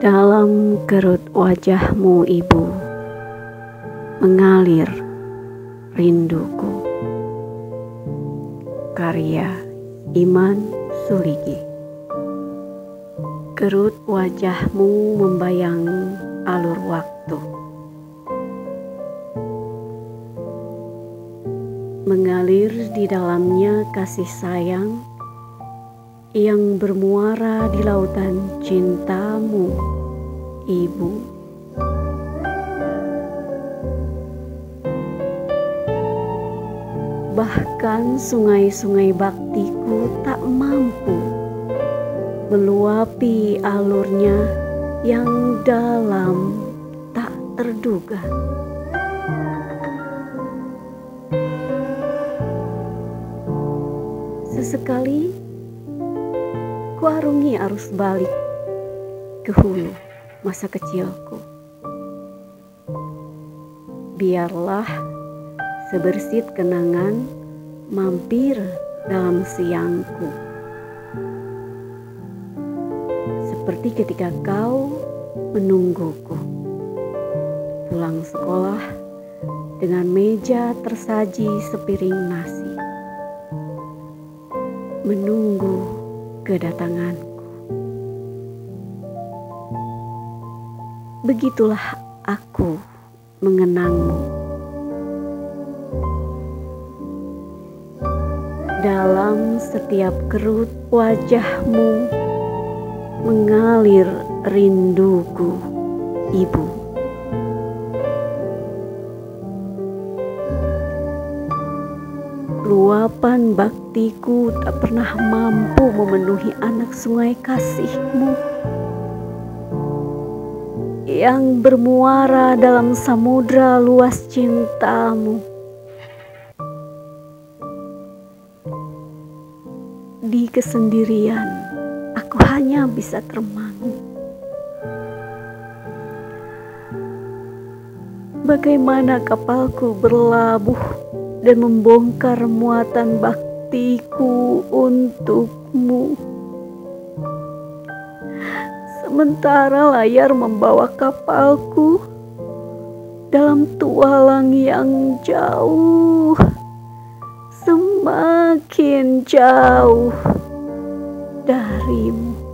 Dalam kerut wajahmu ibu Mengalir rinduku. Karya Iman Suligi. Kerut wajahmu membayang alur waktu. Mengalir di dalamnya kasih sayang yang bermuara di lautan cintamu, Ibu. Bahkan sungai-sungai baktiku tak mampu meluapi alurnya yang dalam tak terduga. Sesekali kuarungi arus balik ke hulu masa kecilku. Biarlah sebersit kenangan mampir dalam siangku. Seperti ketika kau menungguku. Pulang sekolah dengan meja tersaji sepiring nasi. Menunggu kedatanganku. Begitulah aku mengenangmu. Dalam setiap kerut wajahmu mengalir rinduku, Ibu. Luapan baktiku tak pernah mampu memenuhi anak sungai kasihmu yang bermuara dalam samudra luas cintamu. Di kesendirian, aku hanya bisa termangu. Bagaimana kapalku berlabuh dan membongkar muatan baktiku untukmu. Sementara layar membawa kapalku dalam tualang yang jauh, semakin jauh darimu.